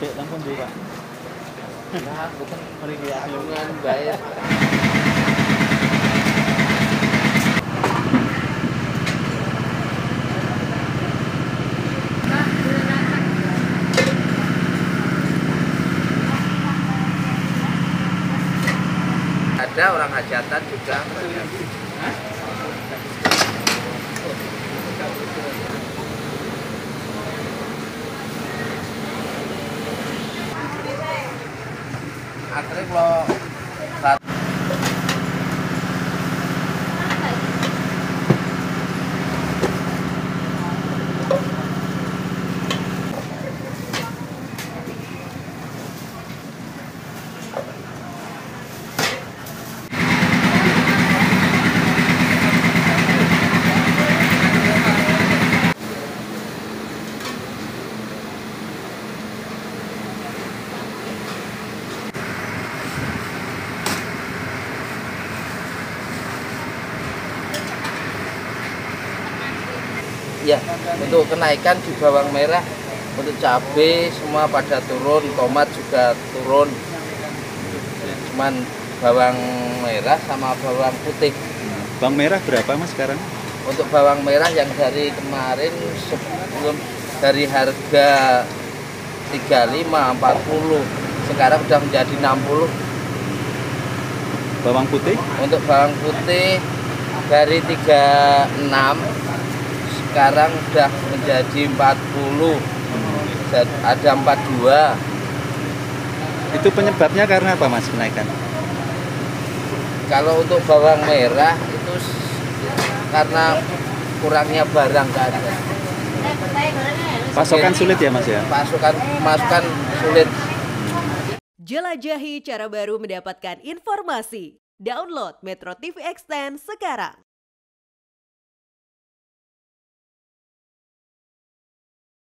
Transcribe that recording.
tệ lắm con gì bạn Nah, bukan ya. dengan bayar. Ada orang hajatan juga. Akhirnya kalau ya untuk kenaikan di bawang merah untuk cabai semua pada turun tomat juga turun cuman bawang merah sama bawang putih Bawang merah berapa Mas sekarang? untuk bawang merah yang dari kemarin sebelum dari harga 35 40 sekarang sudah menjadi 60 Bawang putih? untuk bawang putih dari 36 sekarang sudah menjadi 40 Dan ada 42 Itu penyebabnya karena apa Mas kenaikan? kalau untuk bawang merah itu karena kurangnya barang ada Pasokan sulit ya Mas ya? pasukan masukan sulit Jelajahi cara baru mendapatkan informasi. Download Metro TV Extend sekarang.